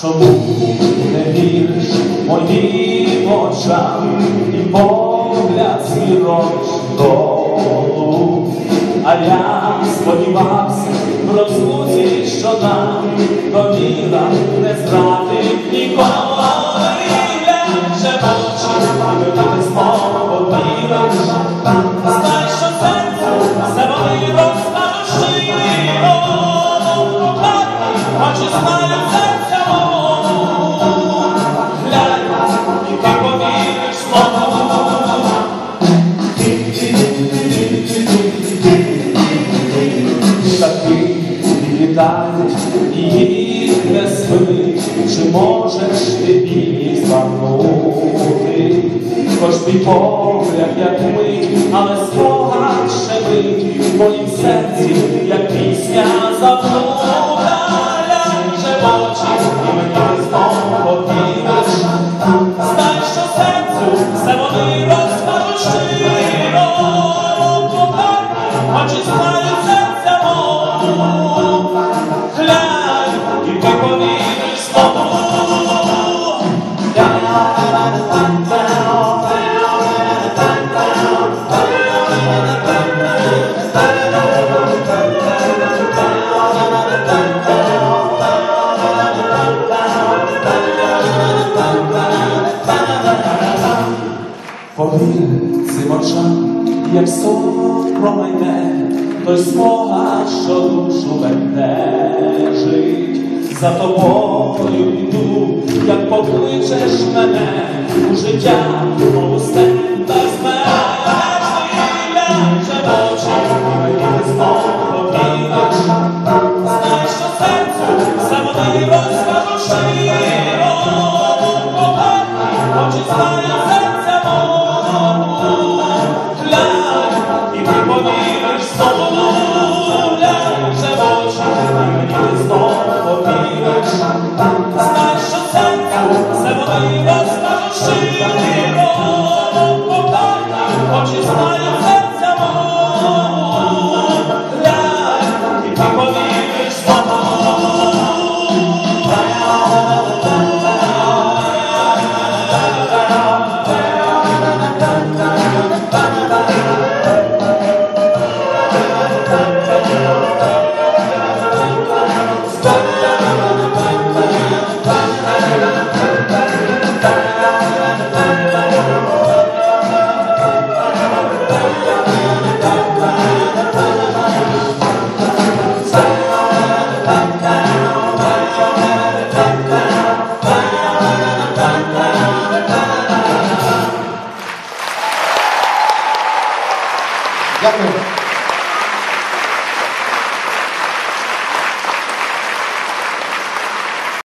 Чому не віриш моїм очам і погляд зірок долу? А я сподівався в розлуці, що нам довіра не зрадить ніколи. Я вже бачу, пам'ятати слово віра, знай, що це. Їх не спини, чи можеш ти їх звернути? Хоч твій погляд, як ми, але спогад ще ми, в моїм серці, як пісня забута, Повір цим очам, як сон промайне, той смога, що душу бентежить. За тобою йду, як покличеш мене у життя, Przyjaciół, oparta, oczystają serca moje. Obrigado.